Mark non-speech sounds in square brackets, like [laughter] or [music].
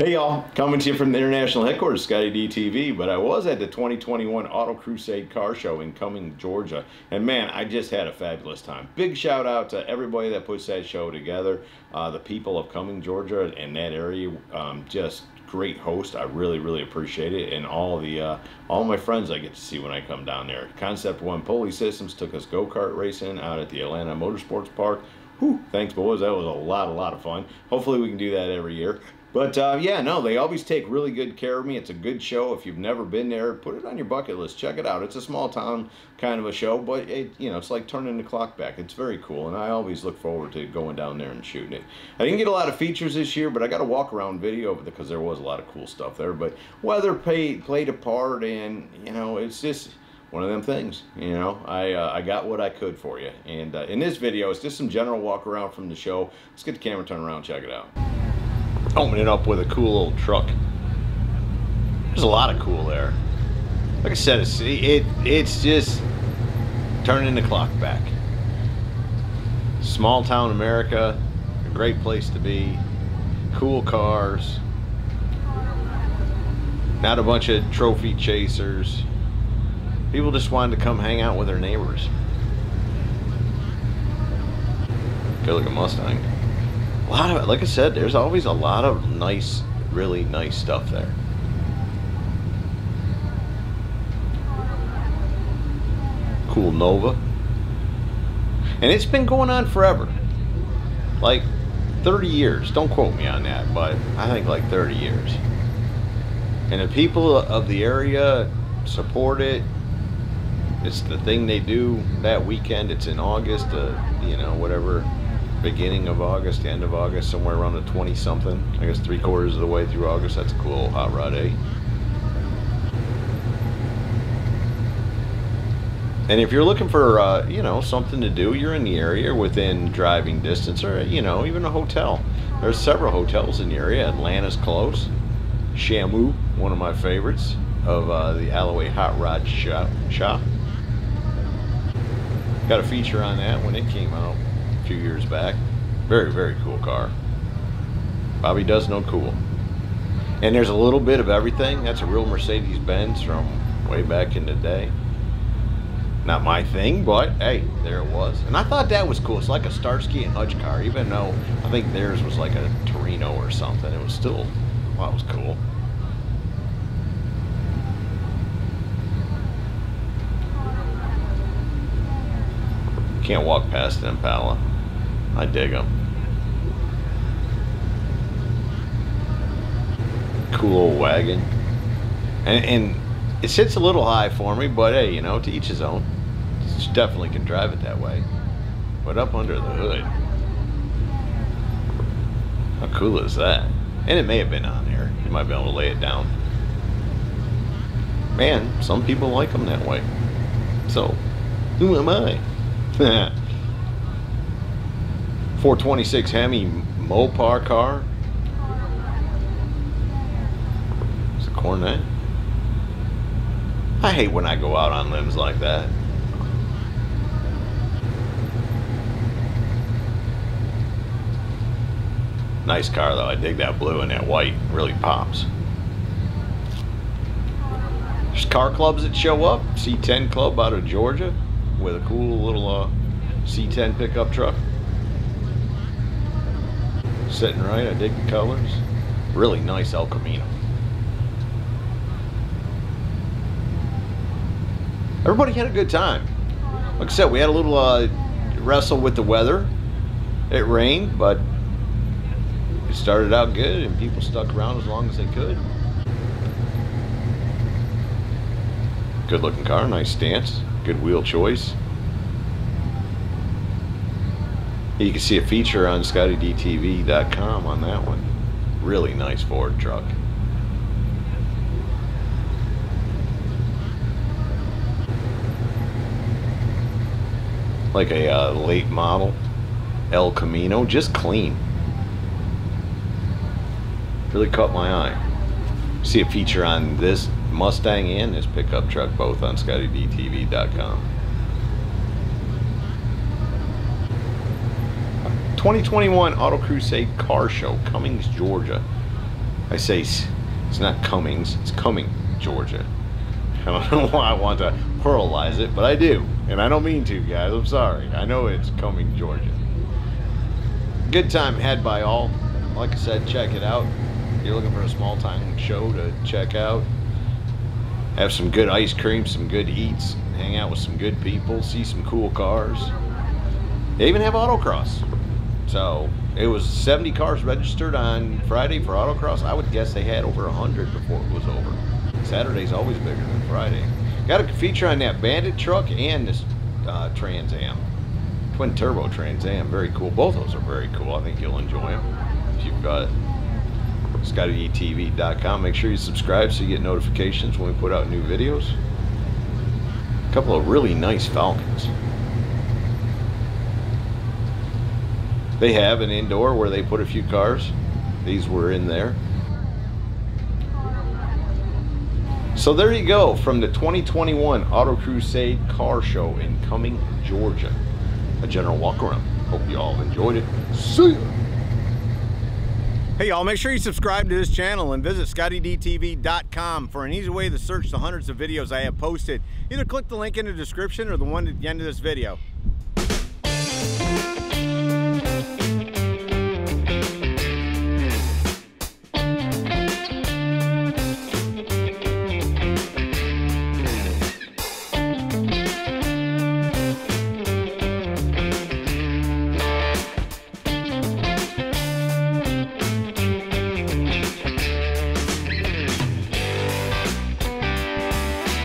Hey y'all, coming to you from the international headquarters, Scottie DTV, but I was at the 2021 Auto Crusade Car Show in Cumming, Georgia, and man, I just had a fabulous time. Big shout out to everybody that puts that show together, uh, the people of Cumming, Georgia, and that area, um, just great host. I really, really appreciate it, and all the uh, all my friends I get to see when I come down there. Concept One Pulley Systems took us go kart racing out at the Atlanta Motorsports Park. Whew, thanks, boys. That was a lot, a lot of fun. Hopefully, we can do that every year. But uh, yeah, no, they always take really good care of me. It's a good show. If you've never been there, put it on your bucket list. Check it out. It's a small town kind of a show, but it, you know, it's like turning the clock back. It's very cool, and I always look forward to going down there and shooting it. I didn't get a lot of features this year, but I got a walk around video because there was a lot of cool stuff there. But weather played played a part, and you know, it's just one of them things you know i uh, i got what i could for you and uh, in this video it's just some general walk around from the show let's get the camera turned around check it out opening up with a cool old truck. There's a lot of cool there. Like I said, it's, it, it's just turning the clock back. Small town America, a great place to be. Cool cars. Not a bunch of trophy chasers. People just wanted to come hang out with their neighbors. Good looking Mustang a lot of like I said, there's always a lot of nice, really nice stuff there. Cool Nova. And it's been going on forever. Like 30 years. Don't quote me on that, but I think like 30 years. And the people of the area support it. It's the thing they do that weekend. It's in August, uh, you know, whatever beginning of August, end of August, somewhere around the 20 something. I guess three quarters of the way through August. That's a cool hot rod, eh? And if you're looking for, uh, you know, something to do, you're in the area within driving distance or, you know, even a hotel. There's several hotels in the area. Atlanta's close. Shamu, one of my favorites of uh, the Alloway Hot Rod Shop. shop. Got a feature on that when it came out few years back. Very, very cool car. Bobby does know cool. And there's a little bit of everything. That's a real Mercedes-Benz from way back in the day. Not my thing, but hey, there it was. And I thought that was cool. It's like a Starsky and Hutch car, even though I think theirs was like a Torino or something. It was still, wow, it was cool. Can't walk past an Impala. I dig them. Cool old wagon. And, and it sits a little high for me, but hey, you know, to each his own. Definitely can drive it that way. But up under the hood. How cool is that? And it may have been on there. You might be able to lay it down. Man, some people like them that way. So, who am I? [laughs] 426 Hemi Mopar car. It's a Coronet. I hate when I go out on limbs like that. Nice car though. I dig that blue and that white. Really pops. There's car clubs that show up. C10 Club out of Georgia with a cool little uh, C10 pickup truck sitting right. I dig the colors. Really nice El Camino. Everybody had a good time. Like I said, we had a little uh, wrestle with the weather. It rained, but it started out good and people stuck around as long as they could. Good looking car, nice stance, good wheel choice. You can see a feature on ScottieDTV.com on that one. Really nice Ford truck. Like a uh, late model El Camino, just clean. Really caught my eye. See a feature on this Mustang and this pickup truck both on ScottieDTV.com. 2021 Auto Crusade Car Show, Cummings, Georgia. I say it's not Cummings, it's Cumming, Georgia. [laughs] I don't know why I want to pluralize it, but I do. And I don't mean to, guys. I'm sorry. I know it's Cumming, Georgia. Good time had by all. Like I said, check it out. If you're looking for a small time show to check out. Have some good ice cream, some good eats, hang out with some good people, see some cool cars. They even have autocross. So it was 70 cars registered on Friday for autocross. I would guess they had over 100 before it was over. Saturday's always bigger than Friday. Got a feature on that Bandit truck and this uh, Trans Am. Twin turbo Trans Am. Very cool. Both of those are very cool. I think you'll enjoy them. If you've got ScottieDTV.com, make sure you subscribe so you get notifications when we put out new videos. A couple of really nice Falcons. They have an indoor where they put a few cars. These were in there. So there you go from the 2021 Auto Crusade Car Show in Cumming, Georgia. A general walk around. Hope you all enjoyed it. See ya! Hey y'all, make sure you subscribe to this channel and visit scottiedtv.com for an easy way to search the hundreds of videos I have posted. Either click the link in the description or the one at the end of this video.